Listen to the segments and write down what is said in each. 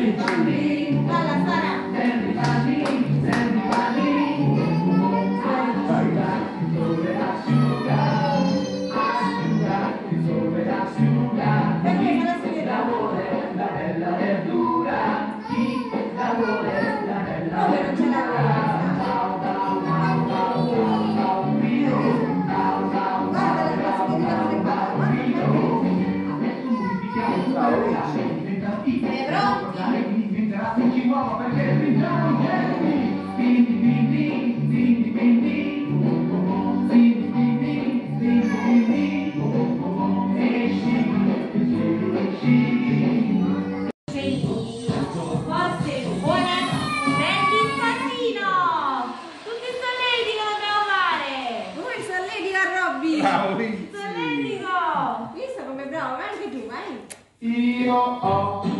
Amen. Oh.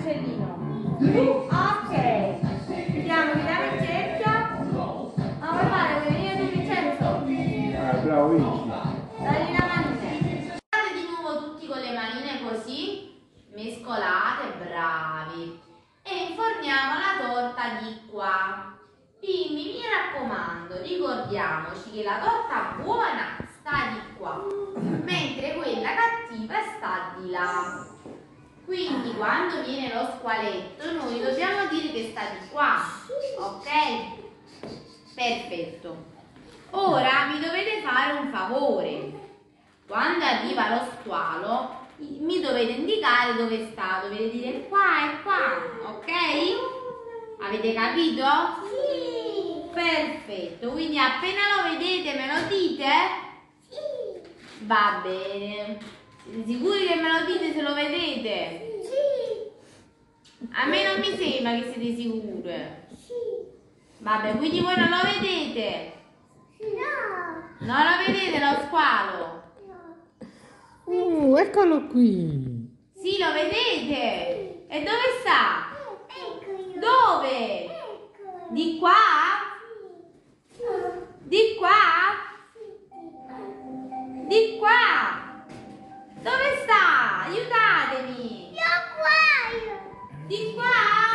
cancellino. Ok, vediamo, vediamo il cerchio. Ma vuoi fare le linee di Vincenzo? Ah, bravo Vinci. Dagli la manina. Fate di nuovo tutti con le manine così, mescolate, bravi. E inforniamo la torta di qua. Quindi mi raccomando, ricordiamoci che la torta buona sta di qua, mentre quella cattiva sta di là. Quindi quando viene lo squaletto noi dobbiamo dire che sta di qua, ok? Perfetto. Ora mi dovete fare un favore. Quando arriva lo squalo mi dovete indicare dove sta, dovete dire qua e qua, ok? Avete capito? Sì! Perfetto, quindi appena lo vedete me lo dite? Sì! Va bene. Siete sicuri che me lo dite se lo vedete? Sì! A me non mi sembra che siete sicure. Sì. Vabbè, quindi voi non lo vedete? No. Non lo vedete lo squalo? No. Uh, eccolo qui. Sì, lo vedete? E dove sta? Ecco io. Dove? Ecco. Di qua? Sì. Di qua? Di qua? Dove sta? Aiutatemi! Io qua